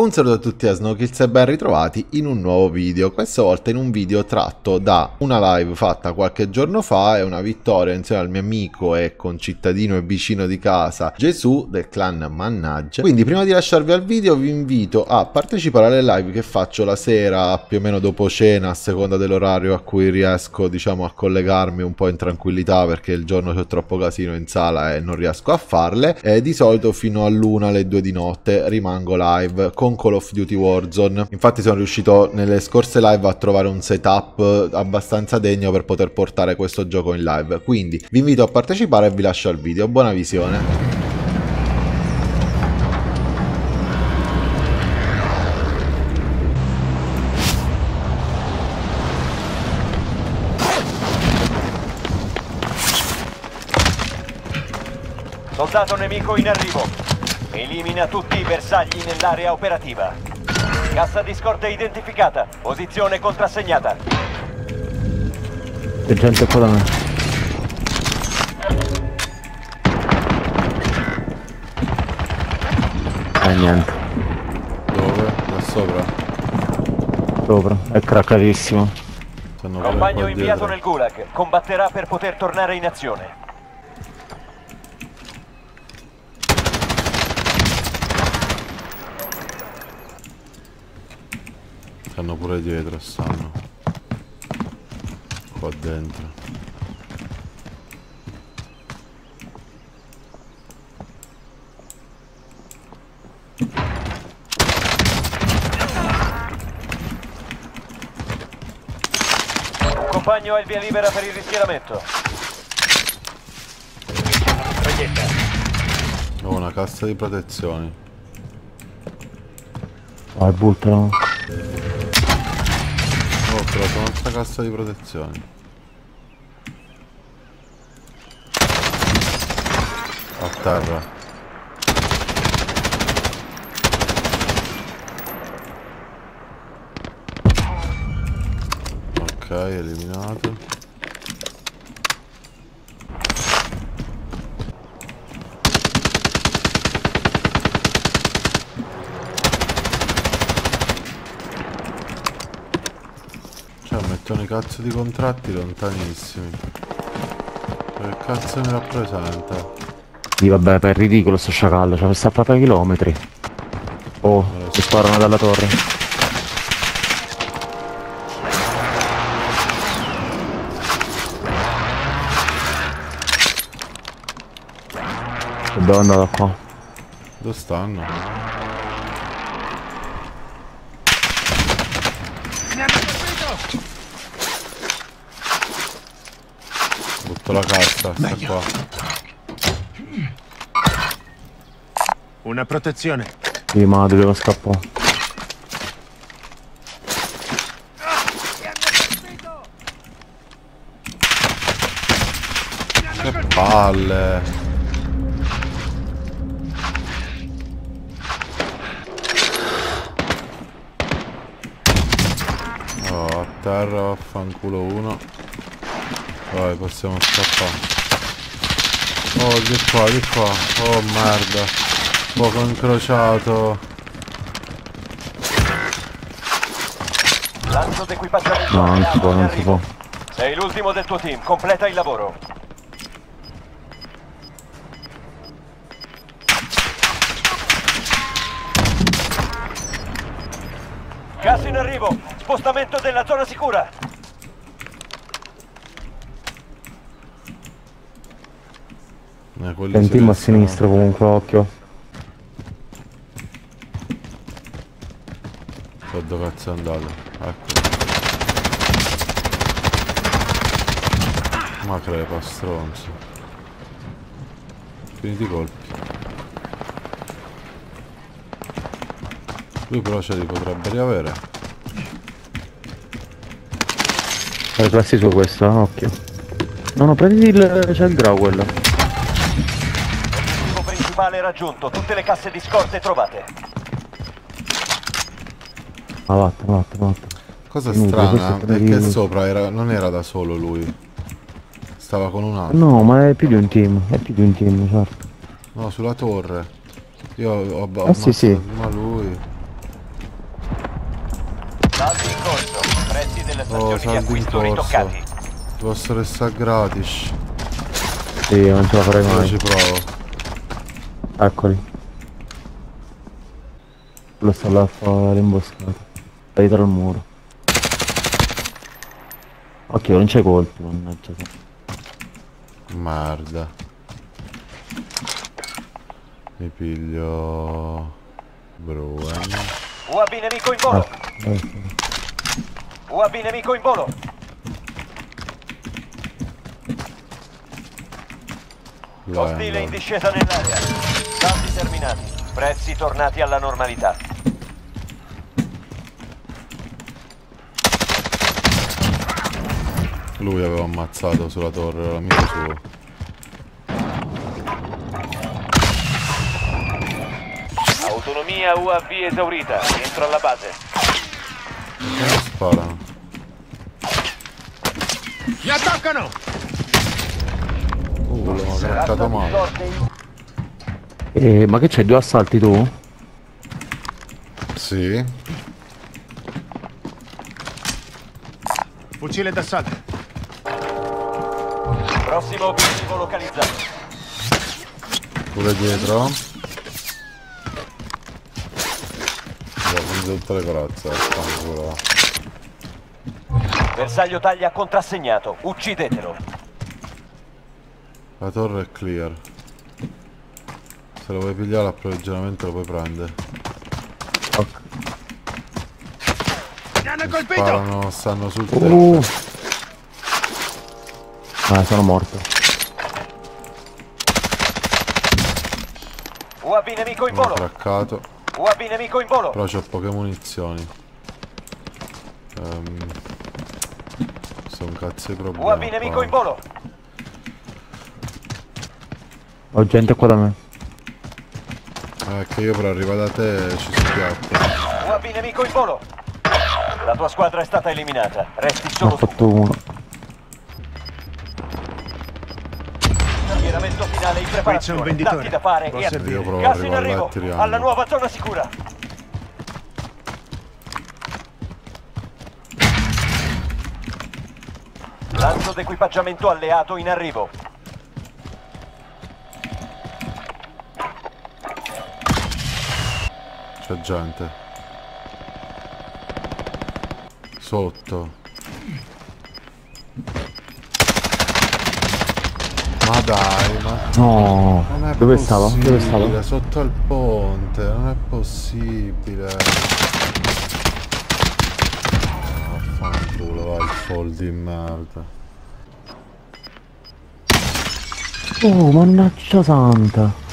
Un saluto a tutti a Snowkills e ben ritrovati in un nuovo video, questa volta in un video tratto da una live fatta qualche giorno fa e una vittoria insieme al mio amico e concittadino e vicino di casa Gesù del clan Mannaggia. Quindi prima di lasciarvi al video vi invito a partecipare alle live che faccio la sera più o meno dopo cena a seconda dell'orario a cui riesco diciamo a collegarmi un po' in tranquillità perché il giorno c'è troppo casino in sala e non riesco a farle e di solito fino all'una alle due di notte rimango live con con Call of Duty Warzone. Infatti sono riuscito nelle scorse live a trovare un setup abbastanza degno per poter portare questo gioco in live. Quindi vi invito a partecipare e vi lascio al video. Buona visione. Soldato nemico in arrivo. Elimina tutti i bersagli nell'area operativa. Cassa di scorte identificata. Posizione contrassegnata. C'è gente qua da me. Eh niente, Dove? Da sopra. sopra. È craccatissimo. Pure Compagno inviato dietro. nel Gulag. Combatterà per poter tornare in azione. Stanno pure dietro, stanno. Qua dentro. Un compagno ha il via libera per il rischieramento. Ho una cassa di protezioni. Vai, buttalo. Trovato un'altra cassa di protezioni. A terra. Ok, eliminato. Mettono i cazzo di contratti lontanissimi. Che cazzo mi rappresenta? Sì, vabbè, per ridicolo sto sciacallo, cioè sta proprio a chilometri. Oh, si sparano dalla torre. Dobbiamo andare da qua. Dove stanno? Butto la cassa, sta qua. Una protezione. Sì, ma dobbiamo scappare. Che palle! Oh, a terra vaffanculo uno. Vai, possiamo scappare. Oh, di qua, di qua. Oh, merda. Poco incrociato. Lancio d'equipaggiamento. No, non si può, non si può. Sei l'ultimo del tuo team. Completa il lavoro. Gas in arrivo. Spostamento della zona sicura. Eh, C'è un team a sinistra comunque, occhio. So dove cazzo è andato. Ecco. Ma crepa, stronzo. Finiti i colpi. Lui però ce li potrebbe riavere. Riflessi su questo, eh, occhio. No, no, prendi il... c'è il grau quello. Principale raggiunto. Tutte le casse di scorte trovate. Ah, vatta, vatta, vatta. Cosa Inutile, strana è che per- sopra era- non era da solo lui. Stava con un altro. No, ma è più di un team, è più di un team, certo. No, sulla torre. Io ho, ho Eh, sì, sì. prima lui. corso. Prezzi delle Oh, stazioni di saldi in acquisto ritoccati. Ti posso restare gratis. Sì, non ce la farei Io mai. ci provo. Eccoli. Lo sta là a fare imboscato. Sta dietro al muro. Occhio, non c'è colpi, mannaggia. Merda. Mi piglio... Bruen. UAV nemico in volo. Eh, UAV nemico in volo. Ostile in discesa nell'area. Prezzi tornati alla normalità. Lui aveva ammazzato sulla torre, era l'amico suo. Autonomia UAV esaurita. Rientro alla base. Perché non sparano? Mi attaccano! Uh, ha craccato male. Eh, ma che c'hai due assalti tu? Sì. Fucile d'assalto. Prossimo obiettivo localizzato. Pure dietro. Ho preso tutte le corazze, vaffanculo. Bersaglio taglia contrassegnato. Uccidetelo. La torre è clear. Se lo vuoi pigliare l'approvvigionamento lo puoi prendere. Ok. Mi hanno colpito! Sparano, stanno sul tetto. Uh. Ah, sono morto. UAV nemico in volo. craccato. UAV nemico in volo. Però c'ho poche munizioni. Ehm, sono un cazzo di problema. UAV nemico in volo. Ho gente qua da me. Eh, che io per arrivare da te ci spiatto. UAV nemico in volo. La tua squadra è stata eliminata. Resti Ne ho solo tu. fatto uno. Schieramento finale in Qui c'è un preparazione. venditore. Dati da fare Può e servire. Io provo a Gas in arrivo. Alla nuova zona sicura. Lancio d'equipaggiamento alleato in arrivo. C'è gente. Sotto. Ma dai, ma No. Dove stava? Dove stava? Sotto al ponte, non è possibile. Vaffanculo, va il fall di merda. Oh, mannaggia santa.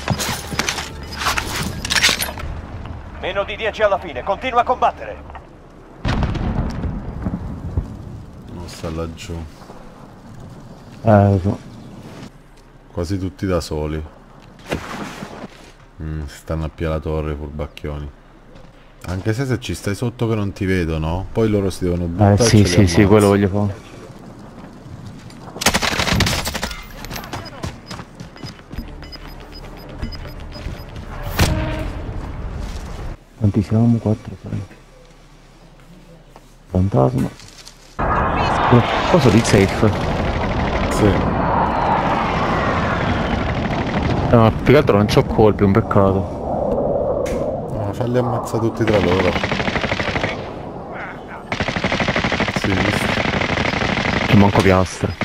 Meno di 10 alla fine. Continua a combattere. Non sta laggiù. Eh, so. Quasi tutti da soli. Mm, si stanno a piedi alla torre, furbacchioni. Anche se se ci stai sotto che non ti vedono, poi loro si devono buttare. Eh sì, sì, sì, quello voglio fare. Quanti siamo? 4, 6. Fantasma. Cosa di safe? Sì. Ma più che altro non c'ho colpi, un peccato. No, falli ammazza tutti tra loro. Sì, visto. Che manco piastre.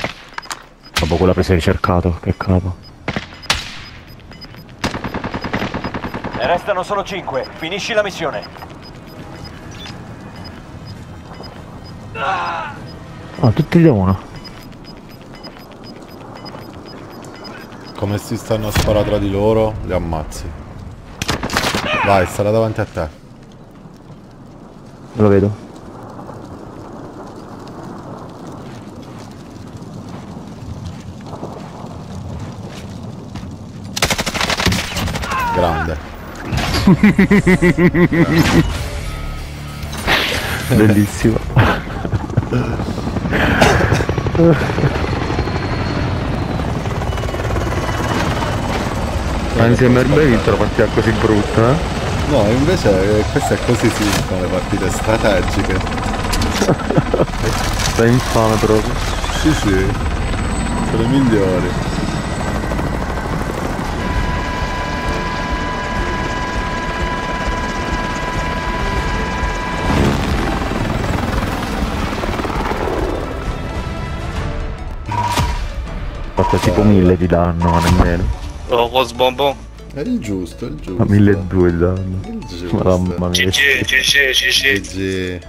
Dopo quella presa ricercato, peccato. Ne restano solo 5. Finisci la missione. Ah, tutti da uno. Come si stanno a sparare tra di loro, li ammazzi. Vai, sarà davanti a te. Lo vedo. Grande. Bellissimo. Mi sembra mai vinto la partita così brutta, eh? No, invece queste è così si vincono le partite strategiche. Sei infame proprio. Sì, sì. Sono i migliori. Fatto tipo 1000 di danno, ma nemmeno. Oh, Rose Bonbon. È il giusto, è il giusto. Ma 1200 di danno. È il giusto. Mamma mia. GG, GG, GG.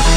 GG.